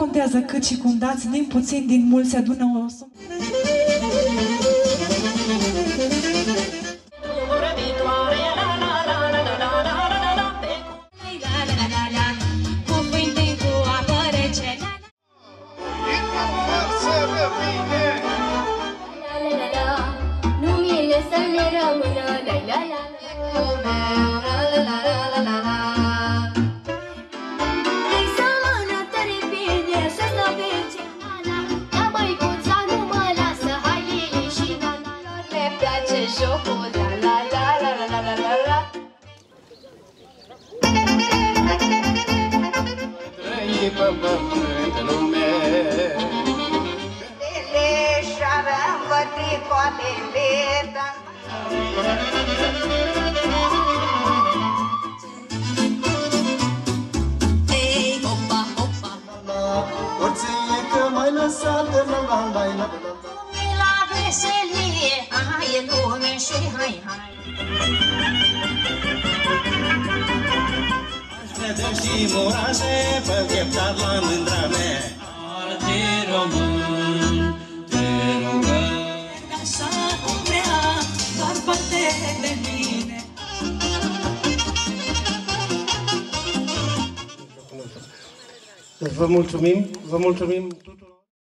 contează cât și cum dați, din puțin, din mult se adună o sumă. Nu mi să ne rămână la la la place jocul la la la la la la la la trăi pe pământ lume. Leșoară învătricoalele, dar Ei, hopa, hopa Orție că mai lăsat la la la la la La hai, hai Vede și murașe pe cheptar la mândra mea. Te român, te rugăm. Așa cum vrea, doar parte de mine. Vă mulțumim, vă mulțumim tuturor.